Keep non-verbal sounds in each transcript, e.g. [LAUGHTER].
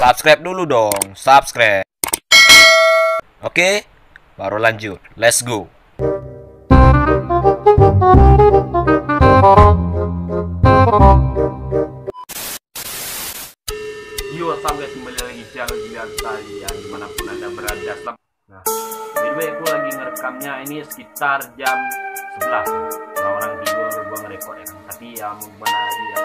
Subscribe dulu dong, subscribe. Oke, okay? baru lanjut. Let's go. Gilian Talian di mana pun anda berada Selam- Nah, by aku lagi ngerekamnya. Ini sekitar jam 11 Orang-orang tidur, gua ngerekord ya kan. Tapi ya mau gimana lagi ya?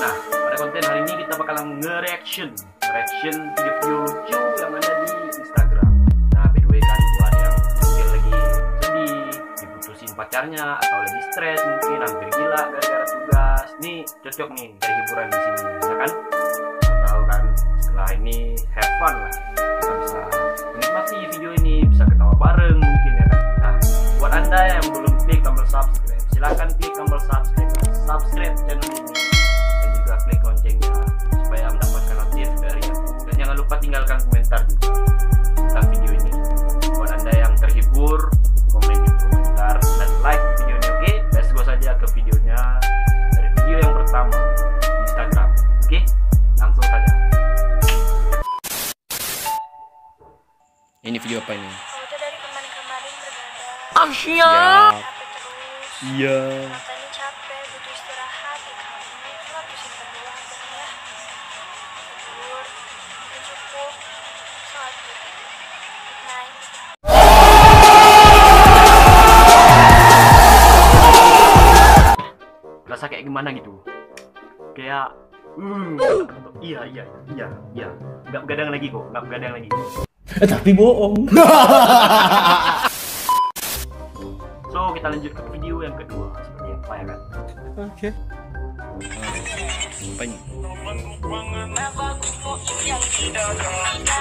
Nah, pada konten hari ini kita bakalan nge-reaction. Reaction video-video lucu yang ada di Instagram. Nah, by way kan gua ada yang mungkin lagi sedih Diputusin pacarnya atau lagi stres mungkin hampir gila gara-gara tugas. Nih cocok nih dari hiburan di sini, ya kan? Setelah ini have fun lah. Kita bisa menikmati video ini bisa ketawa bareng Iya. Capek, butuh istirahat ya kamu Cuma handphonenya ya. Tidur, udah cukup. Sholat dulu. Good night rasa kayak gimana gitu? Kayak hmm, iya iya iya iya. Nggak begadang lagi kok nggak begadang lagi. Tapi bohong. [LAUGHS] kita lanjut ke video yang kedua seperti apa ya kan Oke. Apa ini?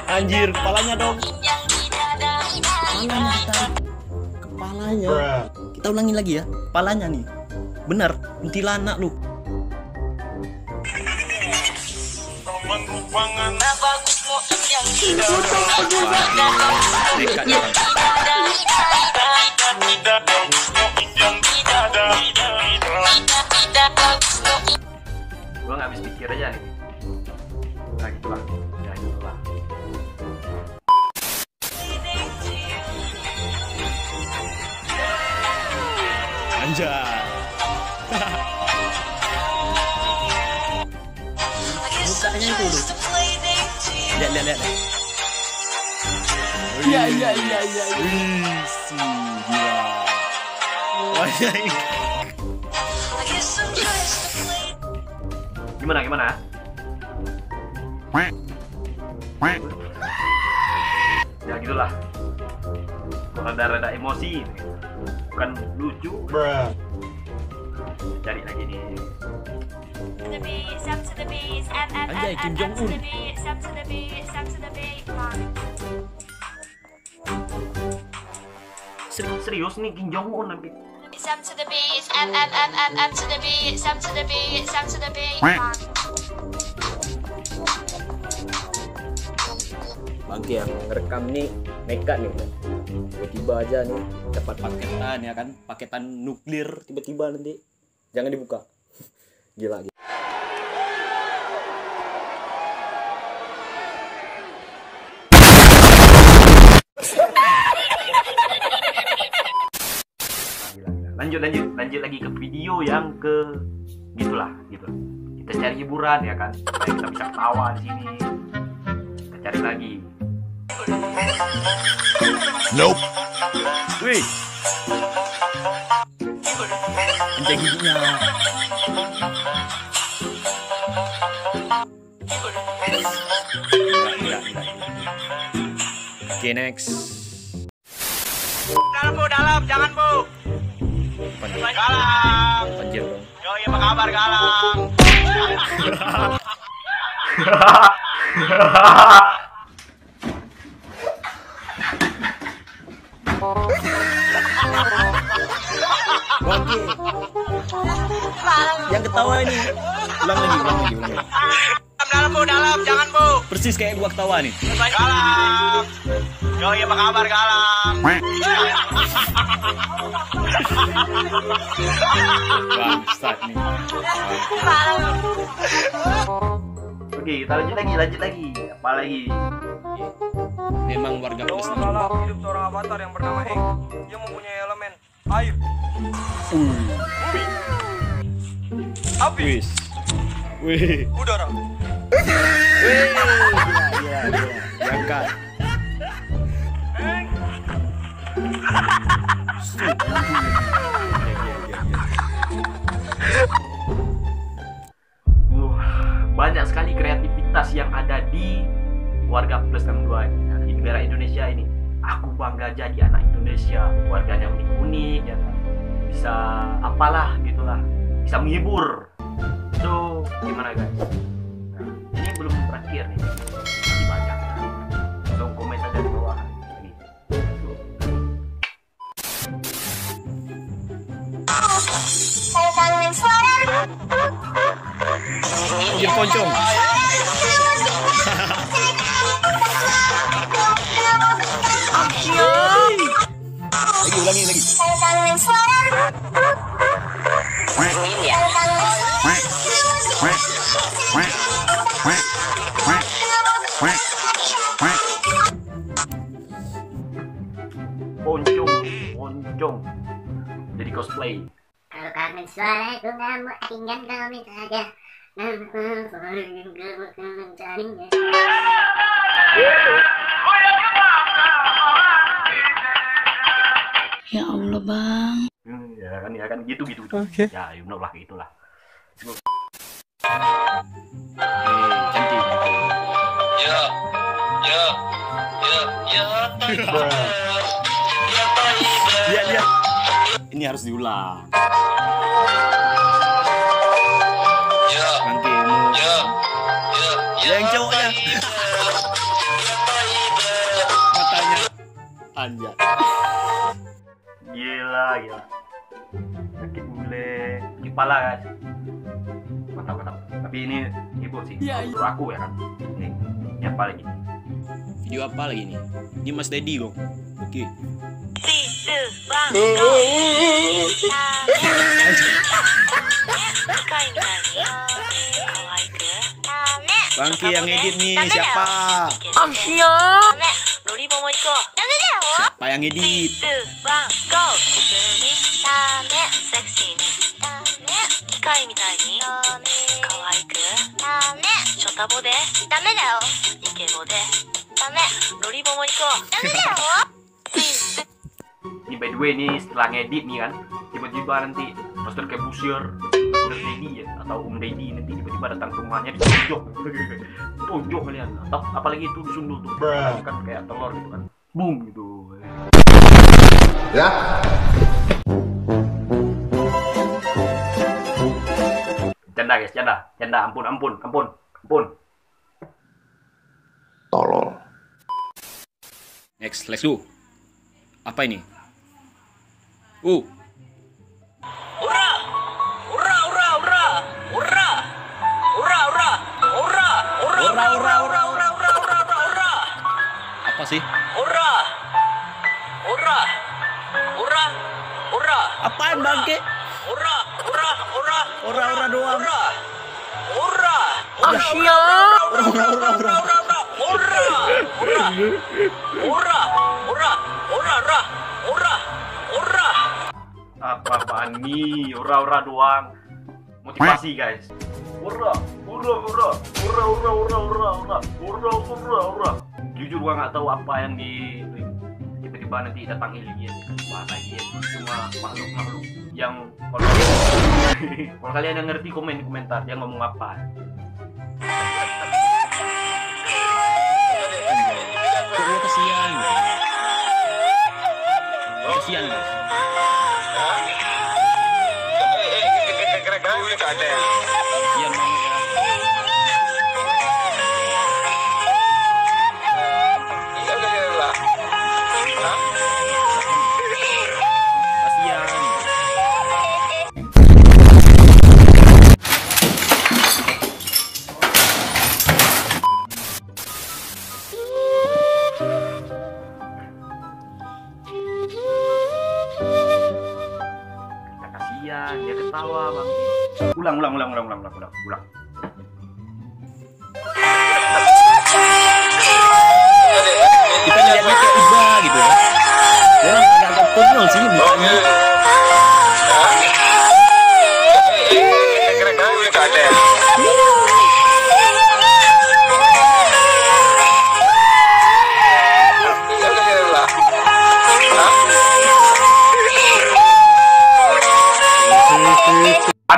Anjir, kepalanya dong. Kepalanya kita. Kepalanya. Kita ulangi lagi ya. Kepalanya nih. Benar, kuntilanak lu. Nekatnya orang. Gua nggak habis pikir aja nih nah gitulah ya gitulah Anjay. [LAUGHS] Mukanya itu loh. Lihat, lihat, lihat. Iya, iya, iya, iya. Wih, si gila. Gimana gimana? Ya gitulah. Rada-rada emosi bukan lucu. Cari lagi nih Anjay, Kim on. Seri- serius nih Kim Jong Un nanti Up to the beats, up, up, up, up, up to the beats, up to the beats, up to the beat. Bangke yang ngerekam nih nekat nih tiba-tiba aja nih dapat paketan ya kan? Paketan nuklir. tiba-tiba nanti jangan dibuka. [LAUGHS] Gila gila lanjut lanjut. Lanjut lagi ke video yang ke gitulah gitu. Kita cari hiburan ya kan? Supaya kita bisa ketawa di sini. Kita cari lagi. Wih. Anjing giginya. Oke next. Dalam bu, dalam, jangan bu. Apa nih? Galang. Banjir dong Yo, apa kabar galang? Yang ketawa ini. Ulang lagi, ulang lagi, ulang lagi. Dalam, dalam bu, dalam, jangan bu. Persis kayak gua ketawa nih. Galang. Yoi, apa kabar galang? Bangsat nih. Oke, kita lanjut lagi, lanjut lagi. Apa lagi? Memang warga plus enam. Malah hidup seorang avatar yang bernama Eng. Dia mempunyai elemen air, bumi, api, Wis. Wih. udara. Wih. Gila, gila, gila. Diangkat. Kreativitas yang ada di warga plus 62 ini, Nah, di negara Indonesia ini. Aku bangga jadi anak Indonesia, warganya unik-unik, ya kan? bisa apalah gitulah, bisa menghibur. So, gimana guys? Nah, ini belum berakhir nih, masih banyak. So, komen saja di bawah. Ini. Ulangi lagi. Poncong, poncong. Jadi cosplay. Kalau kangen suara itu kamu ingat kami saja Nama kamu kamu mencarinya Ya Allah bang Hmm, ya kan ya kan gitu gitu. Oke. Ya, you know lah gitulah. Eh, cantik. Lihat, lihat. Ini harus diulang. Nanti mau. Yang cowoknya. Matanya. Anjay. Gila, gila. Sakit bule, kepala guys. Mantap, mantap. Tapi ini hibur sih. Menurut aku ya kan. Ini, ini apa lagi? Video apa lagi nih? Ini Mas Dedi kok. Oke. Bangki yang edit nih siapa? ダ Siapa yang edit? Ini by the way nih setelah ngedit nih kan Tiba-tiba nanti Master kayak busier Master Daddy ya Atau Om um Daddy nanti tiba-tiba datang ke rumahnya Ditunjuk. [LAUGHS] Tunjuk kalian. Atau apalagi itu disundul tuh. Kan kayak telur gitu kan boom gitu. Ya. Canda guys, canda, canda, ampun, ampun, ampun, ampun. Tolol. Next, let's go. Apa ini? Uh, ora ora ora. Apa sih? Apaan bangke? Ora, ora, ora. Ora, ora doang. Ora. Ora. Ah, ura ura ora, ora, ora, ora, ora. Ora. Ora. Ora, ora, ora, ora. Ora. ura ura ura ura Ora, ora doang. Motivasi, guys. Ora, ora, ora. Ora, ora, ora, ora, ora. Ora, ora, ora. Jujur gua ura tahu apa yang di tiba-tiba nanti datang alien bahasa alien cuma makhluk-makhluk yang kalau [LAUGHS] kalau kalian yang ngerti komen di komentar. Dia ngomong apa? Kok dia kasihan? Kasihan guys. bang. Ulang ulang ulang ulang ulang ulang ulang.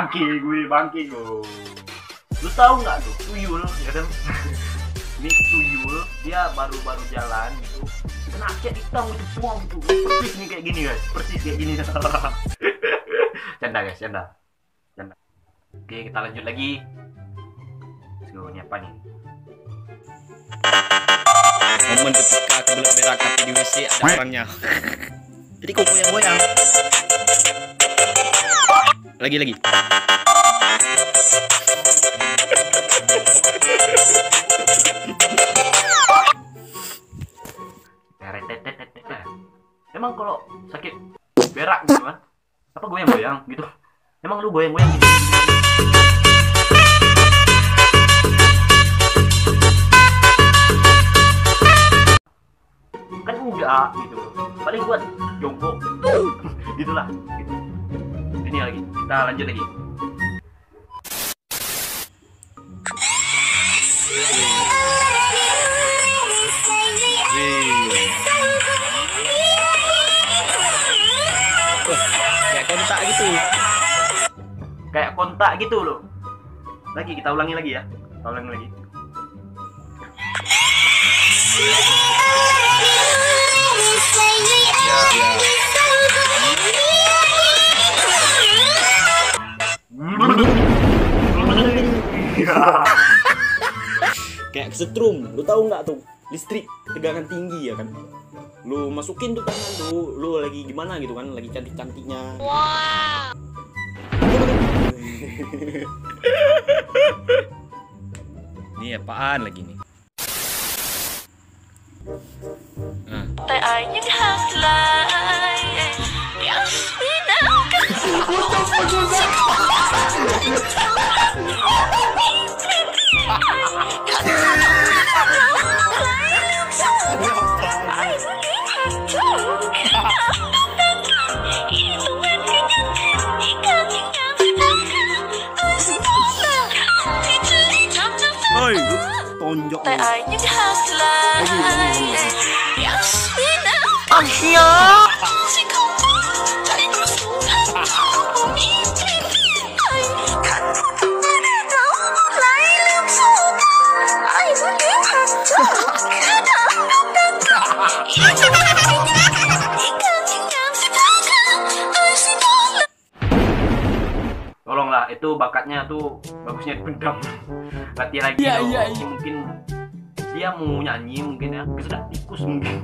Bangke gue bangke gue lu tahu nggak tuh tuyul ya kan? [LAUGHS] Ini tuyul dia baru-baru jalan gitu. Kena cat hitam gitu semua gitu. Persis nih kayak gini guys. Persis kayak gini. [LAUGHS] Canda guys canda. Canda. Oke kita lanjut lagi. Let's go ini apa nih? Momen ketika kebelet berak tapi di WC ada orangnya. [LAUGHS] Jadi kok goyang-goyang lagi lagi. Emang kalau sakit berak gitu kan apa goyang-goyang gitu? Emang lu goyang-goyang gitu? Kan enggak gitu. Paling buat jongkok. [LAUGHS] Gitulah. gitu. Ini lagi. Kita lanjut lagi. Kayak kontak gitu. Kayak kontak gitu loh. Lagi kita ulangi lagi ya. Kita ulangi lagi kayak kesetrum. Lu tahu nggak tuh? Listrik tegangan tinggi ya kan? Lu masukin tuh tangan lu lu lagi gimana gitu kan? Lagi cantik cantiknya ini apaan lagi nih? Nah. 哎，你，讨 ai nhất hát. Tolonglah itu bakatnya tuh bagusnya dipendam. [LAUGHS] Latihan lagi Iya, dong. iya, Ini mungkin dia mau nyanyi mungkin ya kesedak tikus mungkin.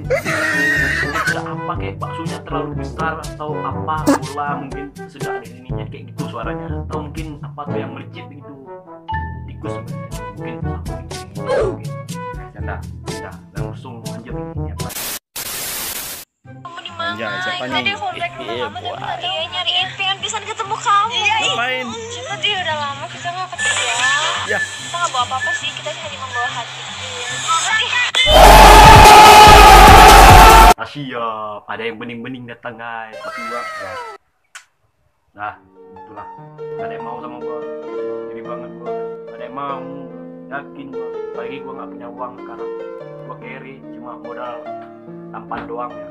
[LAUGHS] Kesedak apa kayak baksonya terlalu besar atau apa bola mungkin. Kesedak di sininya kayak gitu suaranya. Atau mungkin apa tuh yang melejit gitu. Tikus mungkin. Sama gitu mungkin canda canda langsung lanjut. ini Kamu? Anjay, siapa Tadi nih? kontak Eh, dulu eh, kamu boy. tadi Iya nyariin pengen pisan ketemu kamu. Iya. Ngapain? Cuma dia udah lama kita nggak ketemu ya. Ya. Kita nggak bawa apa-apa sih. Kita hanya membawa hati. Ah, siap ada yang bening-bening datang guys tapi gua ya nah itulah ada yang mau sama gua jadi banget gua ada yang mau yakin gua apalagi gua nggak punya uang sekarang gua carry cuma modal tampan doang ya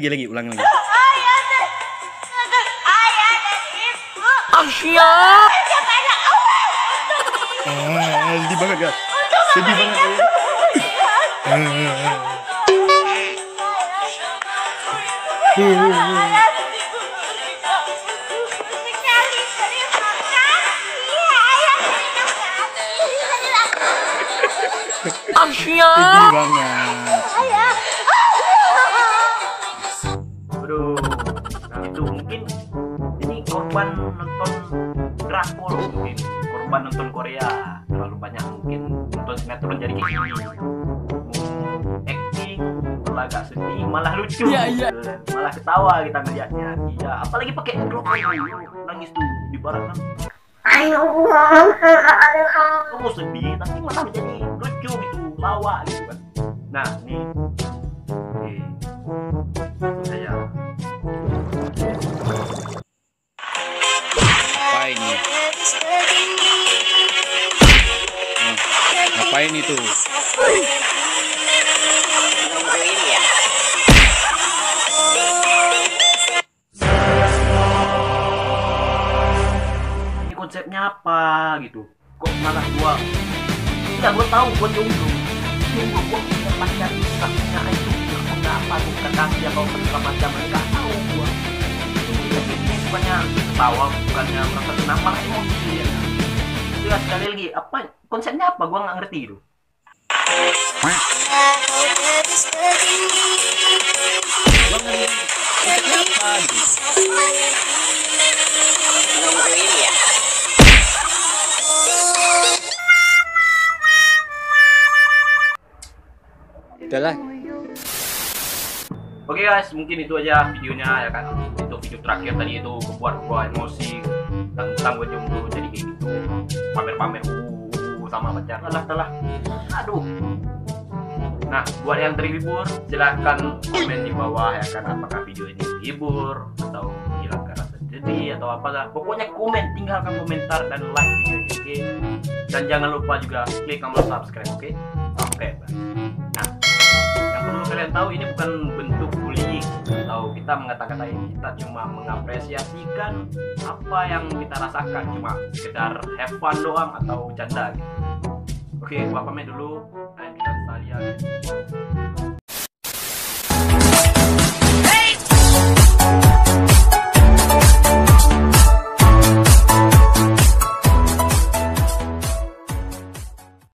Lagi lagi ulang lagi. Ayah dan ayah banget eh, ya. Sedih banget. Acting malah agak sedih malah lucu. Malah ketawa kita ngeliatnya. Iya apalagi pakai mikrofon nangis tuh di barat kan. Oh sedih? Tapi malah menjadi lucu gitu lawak gitu kan. Nah oke saya Apa ini? Ngapain itu? ini konsepnya apa gitu? Kok malah gua enggak gua tahu gua jomblo jomblo gua punya pacar bisa punya itu enggak apa? Tuh kekasih atau segala macam enggak tahu gua. Ini bukannya tawa bukannya merasa malah emosi ya Juga sekali lagi apa konsepnya apa gua nggak ngerti itu gitu? Udahlah. Oke guys, mungkin itu aja videonya ya kan. Itu video terakhir tadi itu membuat gua emosi tentang gua jomblo. Pamer-pamer uh, sama pacar. Alah, alah. Aduh. Nah, buat yang terhibur, silahkan komen di bawah ya kan apakah video ini menghibur atau menghilangkan rasa sedih atau apalah. Pokoknya komen, tinggalkan komentar dan like video ini, oke? Dan jangan lupa juga klik tombol subscribe, oke? Oke, bye. Nah, yang perlu kalian tahu ini bukan bentuk bullying atau kita mengata-katain kita cuma mengapresiasikan apa yang kita rasakan cuma sekedar have fun doang atau canda gitu. Oke, gua pamit dulu. Dan kita sekalian.